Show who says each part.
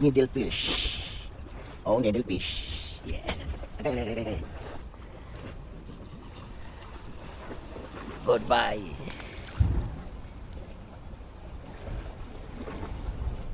Speaker 1: Needlefish. Oh, needlefish. Yeah. Goodbye.